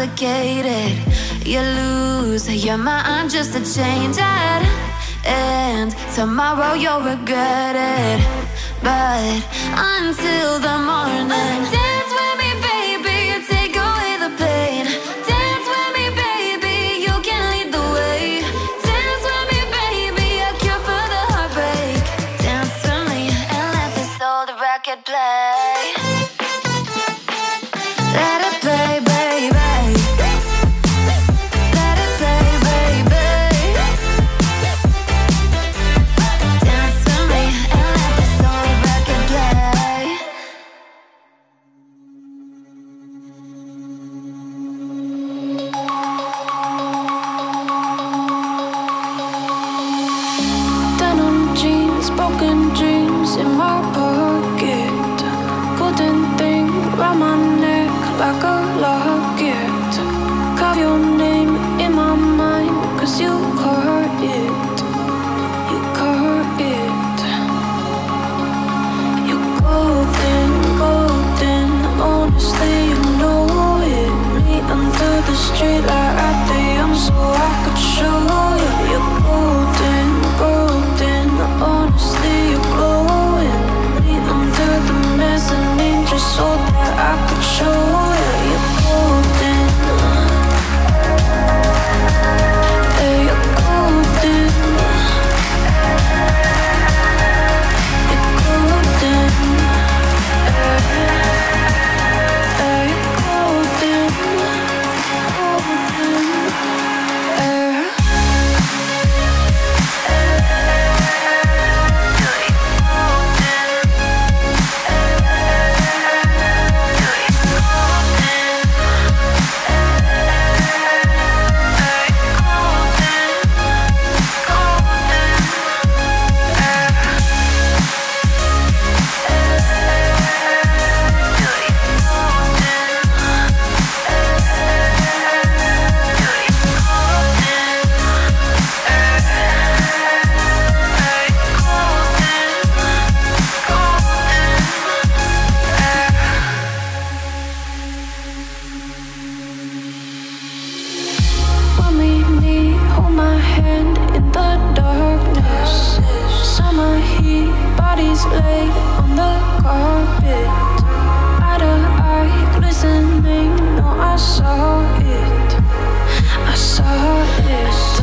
complicated. You lose your mind just to change it. And tomorrow you'll regret it. But until the morning, dance with me, baby. Take away the pain. Dance with me, baby. You can lead the way. Dance with me, baby. A cure for the heartbreak. Dance with me and let this old record play. in my pocket. Golden thing round my neck like a locket. Carve your name in my mind, cause you friend in the darkness. Summer heat, bodies lay on the carpet. Eye to eye, glistening. No, I saw it. I saw it.